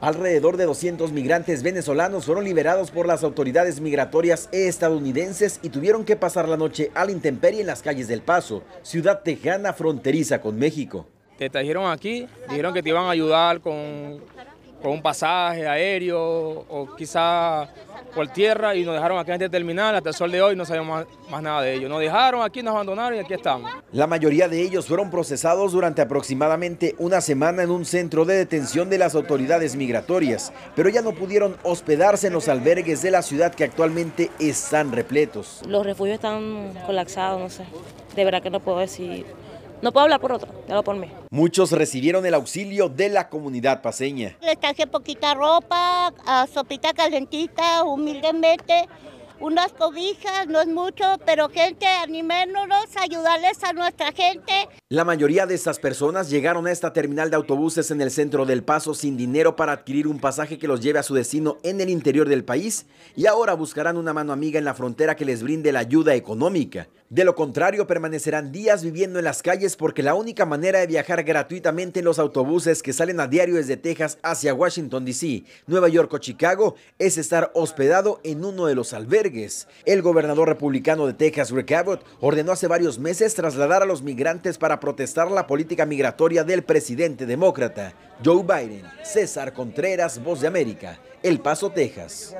Alrededor de 200 migrantes venezolanos fueron liberados por las autoridades migratorias estadounidenses y tuvieron que pasar la noche a la intemperie en las calles del Paso, ciudad tejana fronteriza con México. Te trajeron aquí, dijeron que te iban a ayudar con, con un pasaje aéreo o quizá por tierra y nos dejaron aquí en este terminal hasta el sol de hoy no sabemos más, nada de ellos. Nos dejaron aquí, nos abandonaron y aquí estamos. La mayoría de ellos fueron procesados durante aproximadamente una semana en un centro de detención de las autoridades migratorias, pero ya no pudieron hospedarse en los albergues de la ciudad que actualmente están repletos. Los refugios están colapsados, no sé. De verdad que no puedo decir no puedo hablar por otro, hablo por mí. Muchos recibieron el auxilio de la comunidad paseña. Les traje poquita ropa, sopita calentita, humildemente unas cobijas, no es mucho, pero gente, animémonos, ayudarles a nuestra gente. La mayoría de estas personas llegaron a esta terminal de autobuses en el centro del Paso sin dinero para adquirir un pasaje que los lleve a su destino en el interior del país y ahora buscarán una mano amiga en la frontera que les brinde la ayuda económica. De lo contrario, permanecerán días viviendo en las calles porque la única manera de viajar gratuitamente en los autobuses que salen a diario desde Texas hacia Washington, D.C., Nueva York o Chicago es estar hospedado en uno de los albergues el gobernador republicano de Texas, Rick Abbott, ordenó hace varios meses trasladar a los migrantes para protestar la política migratoria del presidente demócrata Joe Biden. César Contreras, Voz de América, El Paso, Texas.